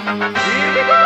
Here we go!